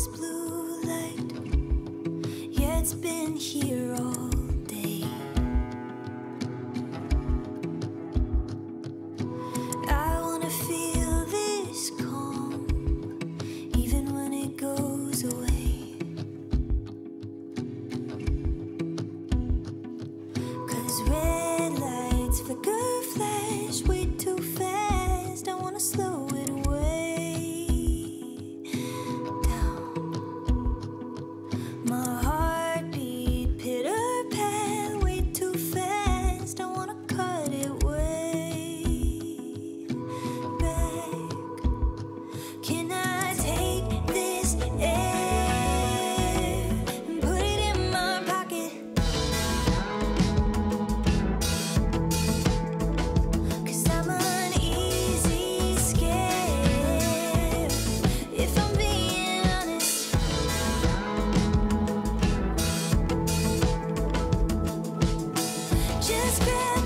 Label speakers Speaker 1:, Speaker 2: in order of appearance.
Speaker 1: this blue light. Yeah, it's been here all just been